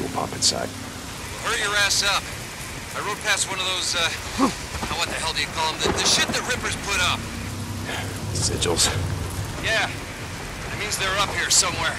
fuel pump inside. Hurry your ass up. I rode past one of those, uh, what the hell do you call them? The, the shit that Rippers put up. Sigils. Yeah. That means they're up here somewhere.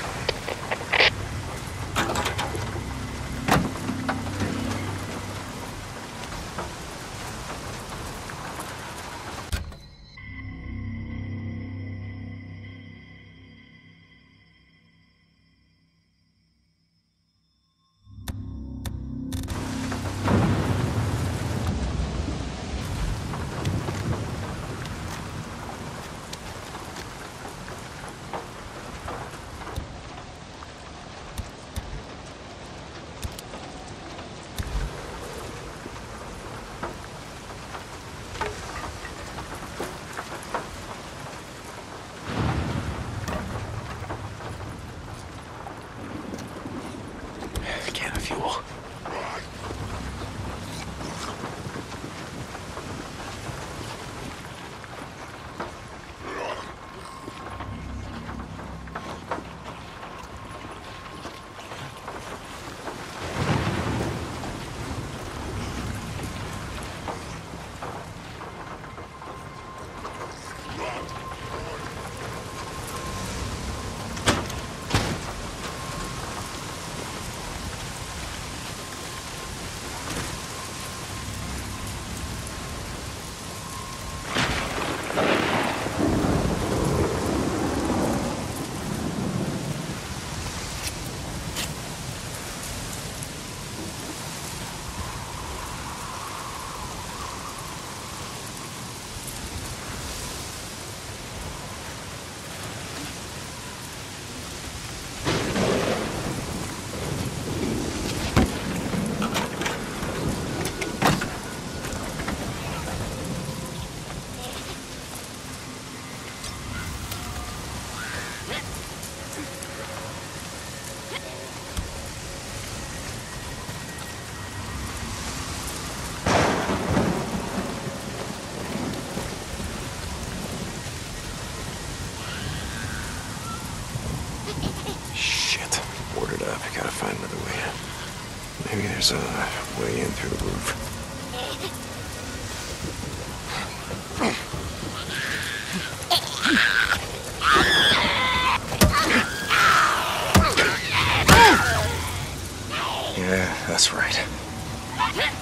A way in through the roof. Yeah, that's right.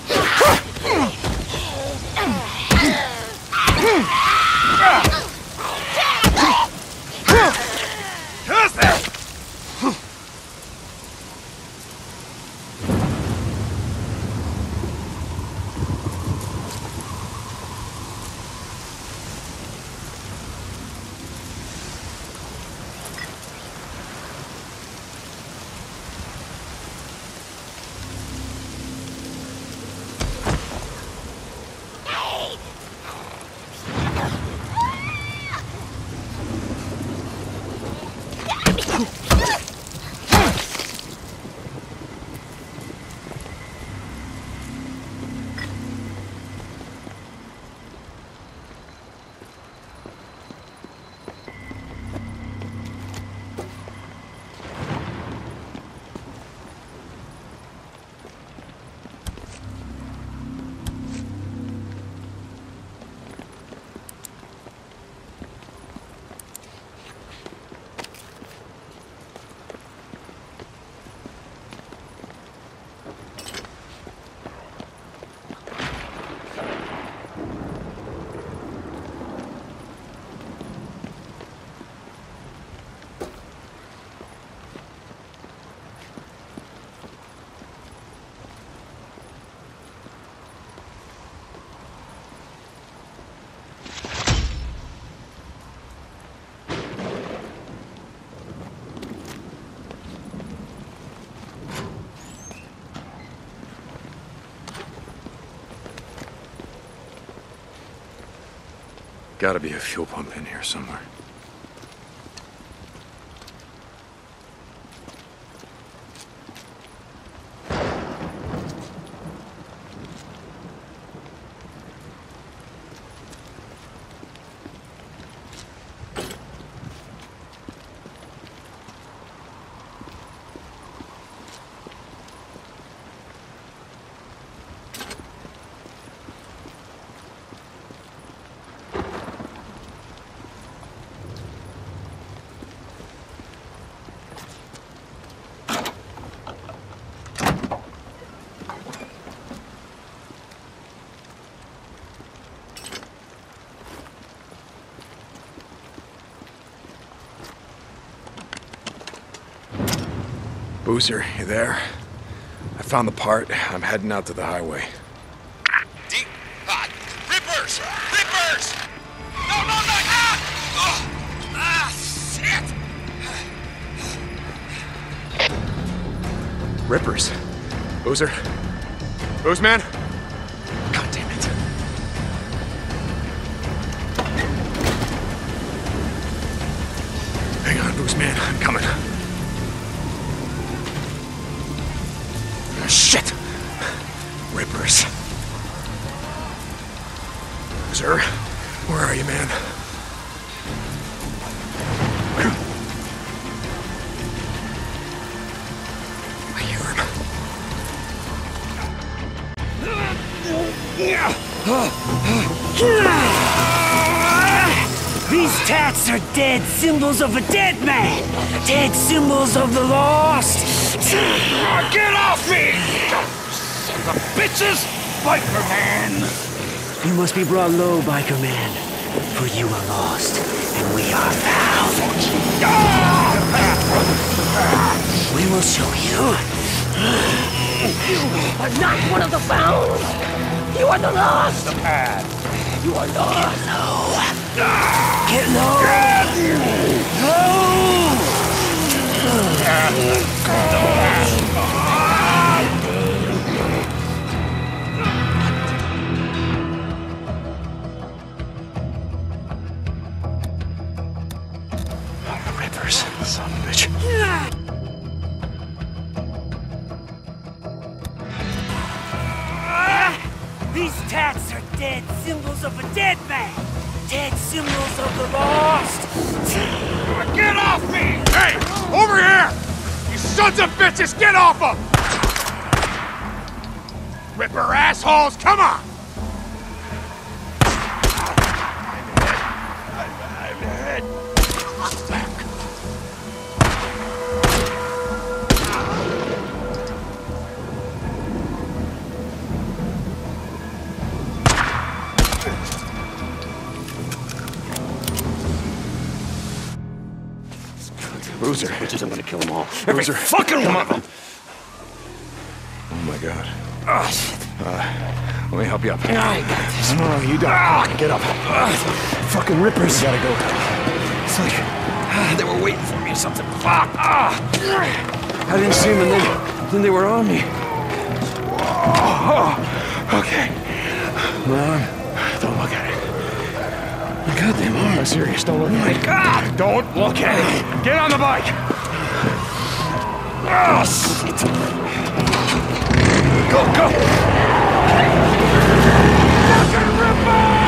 Gotta be a fuel pump in here somewhere. Boozer, you there? I found the part. I'm heading out to the highway. Deep. Ah, Rippers! Rippers! No, no, no! Ah! Oh! Ah, shit! Rippers. Boozer? Boozman? Symbols of a dead man! Dead symbols of the lost! Get off me! The bitches! Biker man! You must be brought low, biker man. For you are lost, and we are found. We will show you. You are not one of the found. You are the lost. The pad. You are lost. Get low! Rippers, son of a bitch. Ah, these tats are dead symbols of a dead man! Dead symbols of the lost! Get off me! Hey! Over here! You sons of bitches, get off him! Ripper assholes, come on! Boozer. Bitches, I'm gonna kill them all. Boozer. Fucking one of them! Oh my god. Oh, shit. Let me help you up. I got this. No, you don't. Get up. Fucking rippers. You gotta go. It's like ah, they were waiting for me or something. Fuck! Ah. I didn't see them and then, then they were on me. Oh, Okay. Man, I'm serious. Don't look at it. God! Don't look at it! Get on the bike! Oh, shit! Go, go! Shit.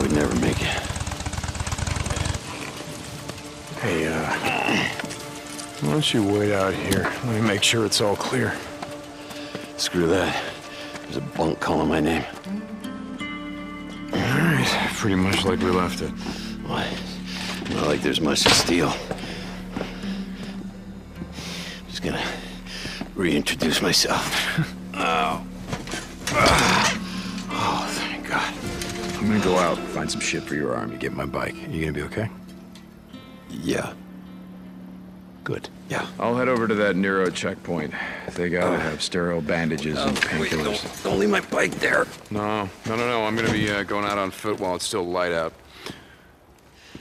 Thought we'd never make it. Hey, uh... Why don't you wait out here? Let me make sure it's all clear. Screw that. There's a bunk calling my name. All right, pretty much like we left it. Why? Not like there's much to steal. Just gonna reintroduce myself. oh. Gonna go out, find some shit for your arm. You get my bike. Are You gonna be okay? Yeah. Good. Yeah. I'll head over to that Nero checkpoint. They gotta have sterile bandages and Oh, painkillers. don't, don't leave my bike there. No, no, no, no. I'm gonna be uh, going out on foot while it's still light out.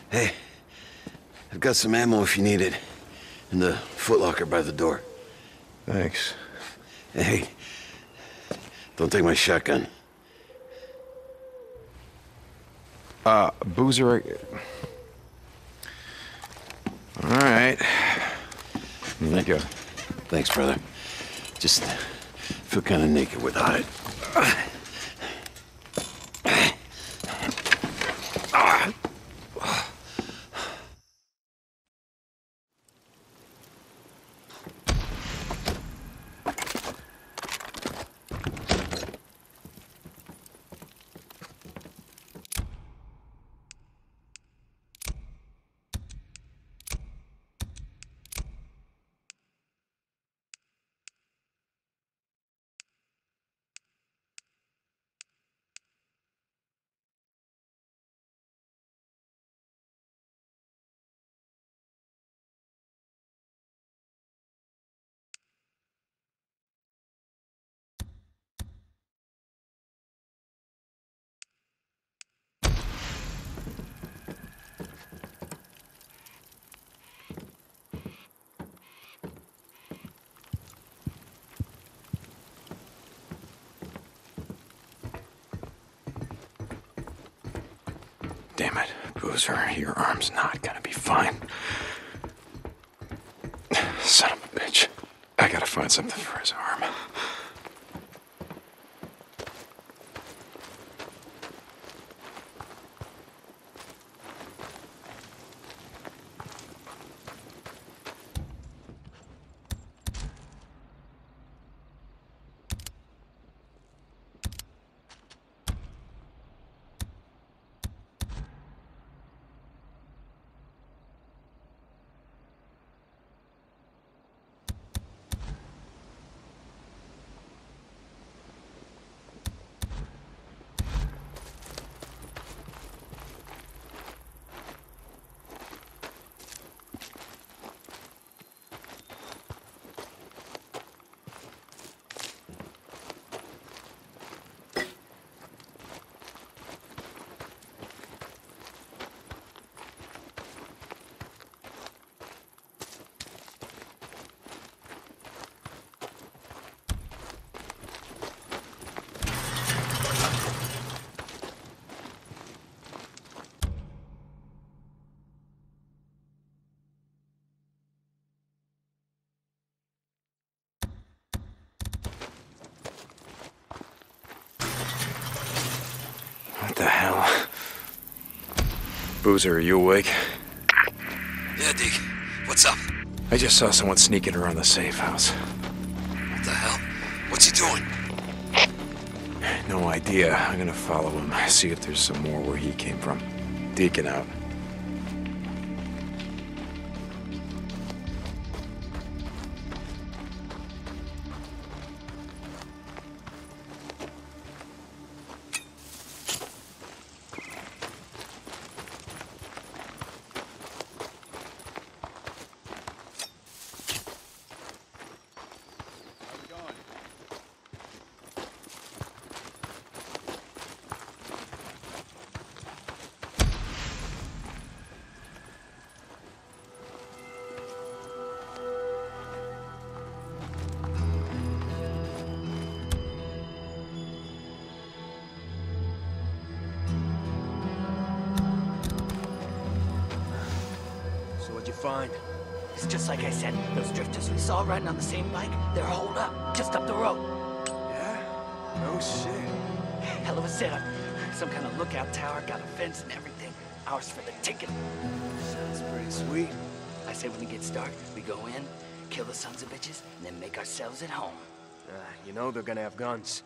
Hey, I've got some ammo if you need it. In the footlocker by the door. Thanks. Hey, don't take my shotgun. Uh, Boozer. All right. Here you go. Thanks, brother. Just feel kind of naked without it. Damn it, Boozer. Your arm's not gonna be fine. Son of a bitch. I gotta find something for his arm. What the hell? Boozer, are you awake? Yeah, Deke. What's up? I just saw someone sneaking around the safe house. What the hell? What's he doing? No idea. I'm gonna follow him, see if there's some more where he came from. Deacon out. So what'd you find? It's just like I said. Those drifters we saw riding on the same bike, they're holed up just up the road. Yeah? No shit. Hell of a setup. Some kind of lookout tower, got a fence and everything. Ours for the ticket. Sounds pretty sweet. I say when it gets dark, we go in, kill the sons of bitches, and then make ourselves at home. Uh, you know they're gonna have guns.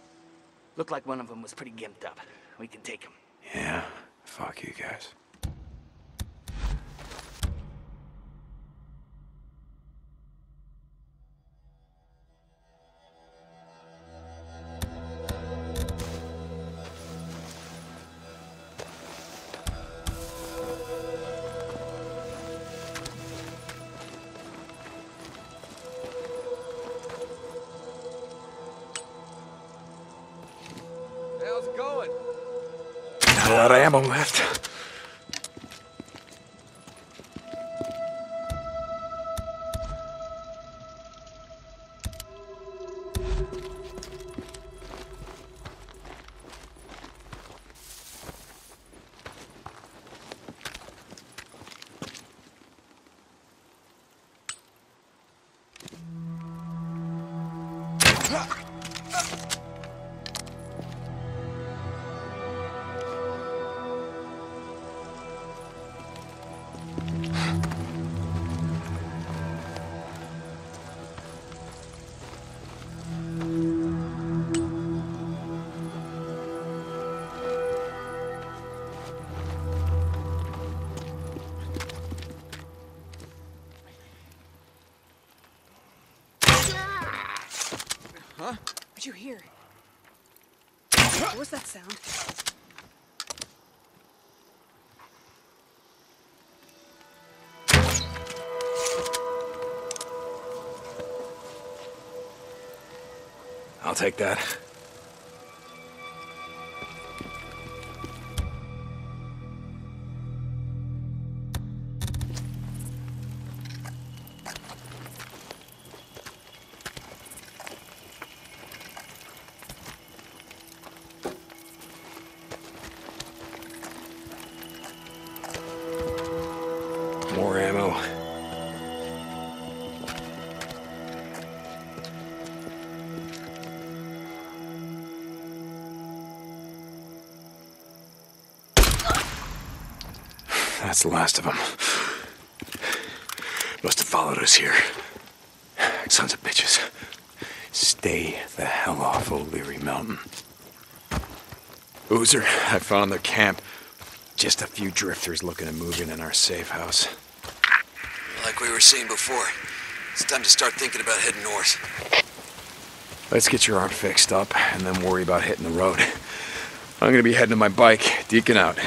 Looked like one of them was pretty gimped up. We can take him. Yeah, fuck you guys. Of ammo left. Was that sound? I'll take that. That's the last of them. Must have followed us here. Sons of bitches. Stay the hell off O'Leary Mountain. Boozer, I found their camp. Just a few drifters looking to move in in our safe house. Like we were saying before, it's time to start thinking about heading north. Let's get your arm fixed up and then worry about hitting the road. I'm gonna be heading to my bike. Deacon out.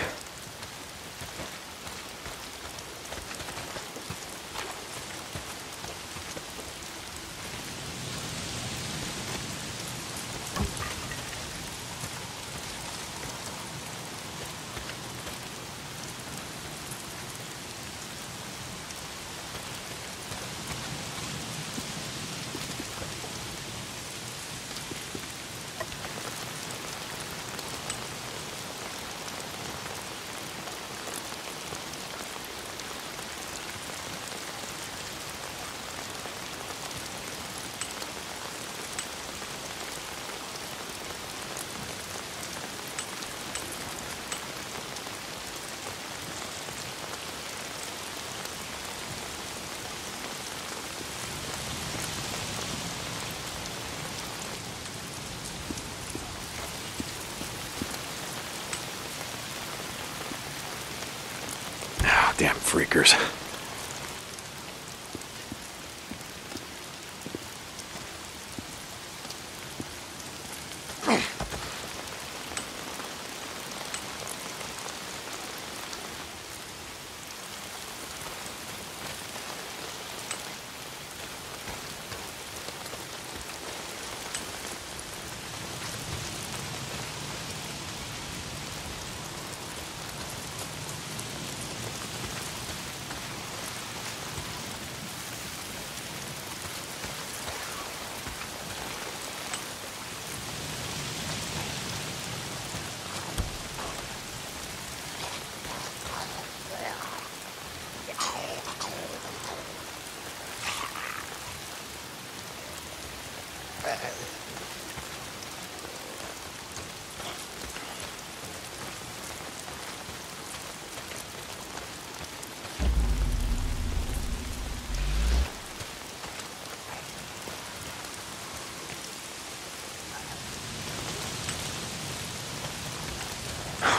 Ah, damn freakers.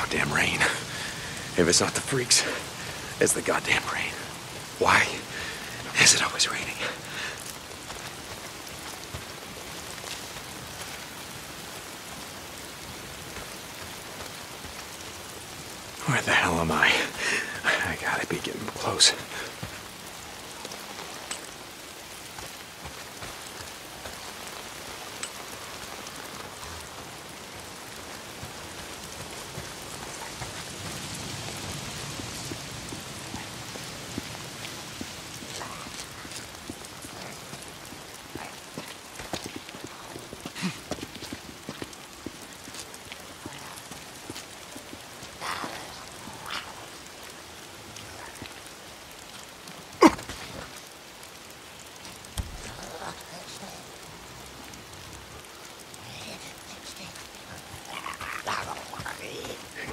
Oh, damn rain. If it's not the freaks, it's the goddamn rain. Why is it always raining? Where the hell am I? I gotta be getting close.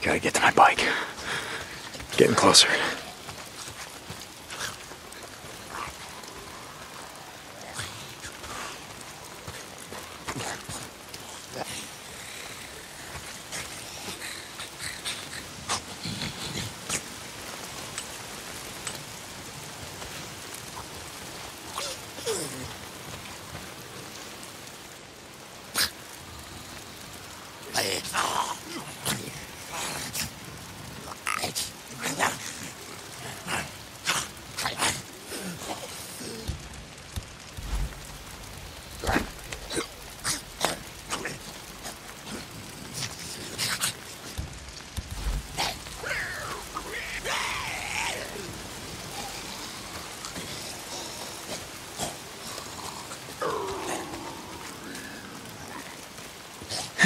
Gotta get to my bike. Getting closer.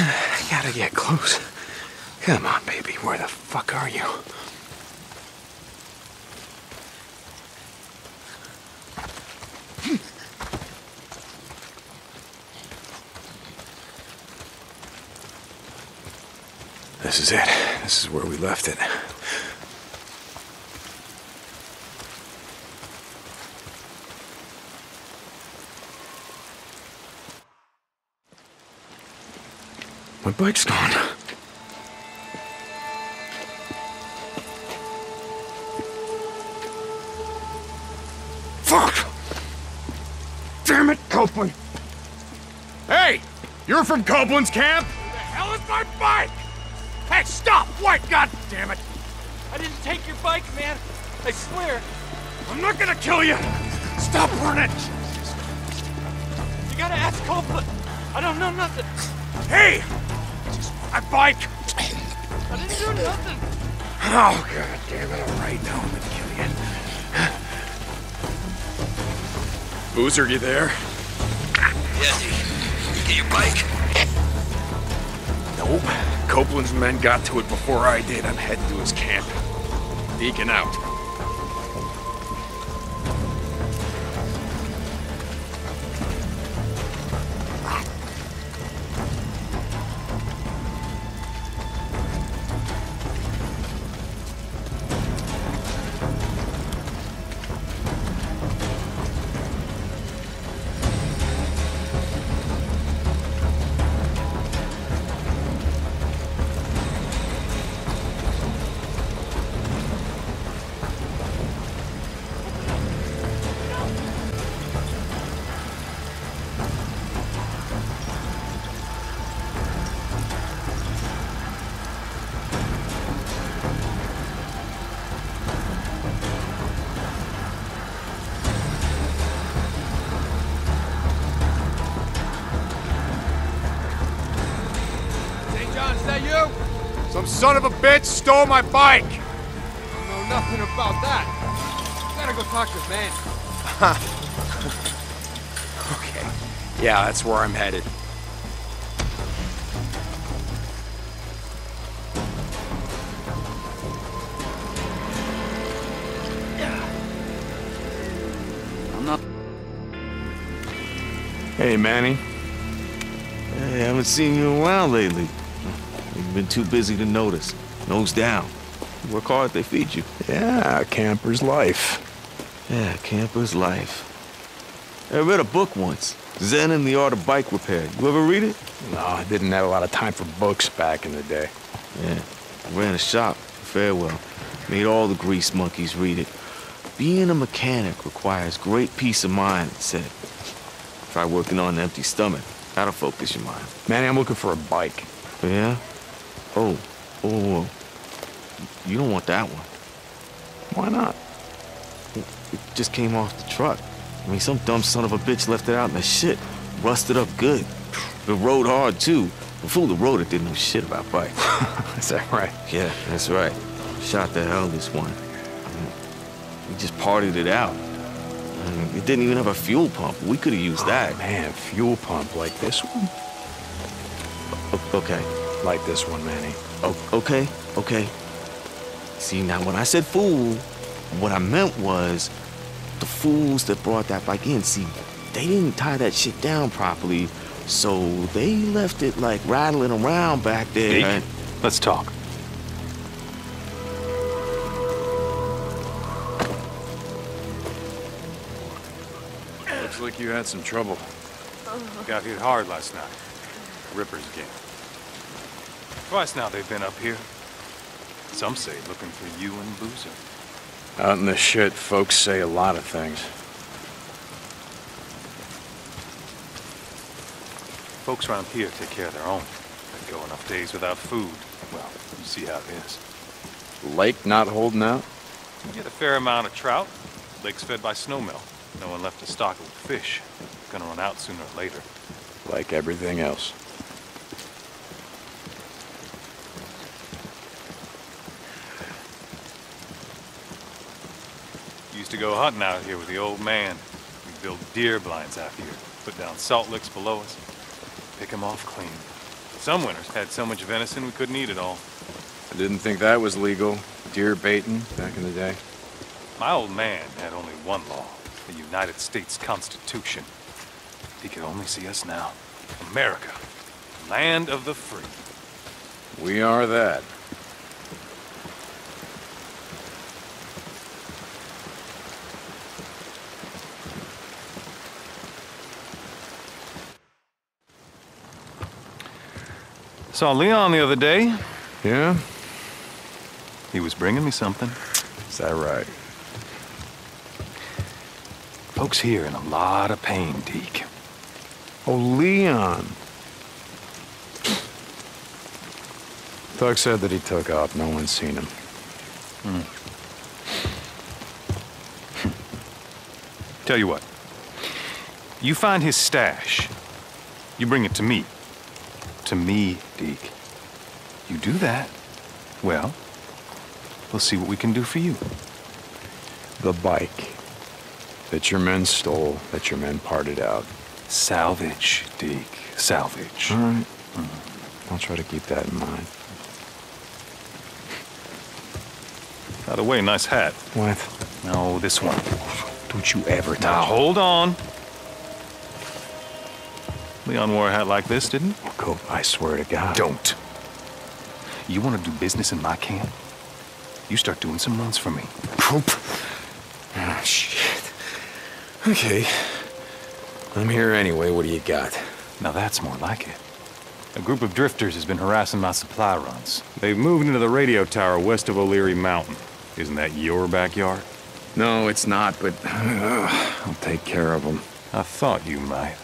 I gotta get close. Come on, baby. Where the fuck are you? This is it. This is where we left it. My bike's gone. Fuck! Damn it, Copeland! Hey! You're from Copeland's camp? Where the hell is my bike? Hey, stop! Wait, god damn it! I didn't take your bike, man. I swear. I'm not gonna kill you! Stop running! You gotta ask Copeland. I don't know nothing. Hey! My bike! I didn't do nothing. Oh, god damn it. All right, now I'm gonna kill you. Boozer, you there? Yeah, D. Get your bike. Nope. Copeland's men got to it before I did. I'm heading to his camp. Deacon out. Son of a bitch stole my bike! I know nothing about that. Gotta go talk to man. okay. Yeah, that's where I'm headed. I'm not. Hey, Manny. Hey, I haven't seen you in a while lately. You've been too busy to notice. Nose down. Work hard, they feed you. Yeah, camper's life. Yeah, camper's life. I read a book once. Zen and the Art of Bike Repair. You ever read it? No, I didn't have a lot of time for books back in the day. Yeah. ran a shop, Farewell. Made all the grease monkeys read it. Being a mechanic requires great peace of mind, it said. Try working on an empty stomach. That'll focus your mind. Manny, I'm looking for a bike. Yeah? Oh, oh, oh. You don't want that one. Why not? It just came off the truck. I mean, some dumb son of a bitch left it out in the shit. Rusted up good. It rode hard, too. Before the fool that rode it didn't know shit about bikes. Is that right? yeah, that's right. Shot the hell this one. I mean, we just partied it out. I mean, it didn't even have a fuel pump. We could have used oh, that. Man, fuel pump like this one? O- okay. Like this one, Manny. O- okay, okay. See, now when I said fool, what I meant was the fools that brought that bike in. See, they didn't tie that shit down properly, so they left it like rattling around back there. Deke, let's talk. Looks like you had some trouble. Got hit hard last night. Rippers again. Twice now they've been up here. Some say looking for you and Boozer. Out in the shit, folks say a lot of things. Folks around here take care of their own. They go enough days without food. Well, you see how it is. Lake not holding out? You get a fair amount of trout. Lake's fed by snowmelt. No one left to stock it with fish. Gonna run out sooner or later. Like everything else. Used to go hunting out here with the old man. We'd build deer blinds out here, put down salt licks below us, pick 'em off clean. Some winters had so much venison we couldn't eat it all. I didn't think that was legal. Deer baiting back in the day. My old man had only one law, the United States Constitution. He could only see us now. America, land of the free. We are that. Saw Leon the other day. Yeah? He was bringing me something. Is that right? Folks here in a lot of pain, Deke. Oh, Leon. Thug said that he took off. No one's seen him. Hmm. Tell you what. You find his stash. You bring it to me. To me, Deke. You do that, well, we'll see what we can do for you. The bike that your men stole, that your men parted out. Salvage, Deke. Salvage. All right. Mm-hmm. I'll try to keep that in mind. By the way, nice hat. What? No, this one. Don't you ever touch Now, hold on. Leon wore a hat like this, didn't he? Cope, I swear to God. Don't. You want to do business in my camp? You start doing some runs for me. Cope. Oh, ah, shit. Okay. I'm here anyway. What do you got? Now that's more like it. A group of drifters has been harassing my supply runs. They've moved into the radio tower west of O'Leary Mountain. Isn't that your backyard? No, it's not, but I'll take care of them. I thought you might.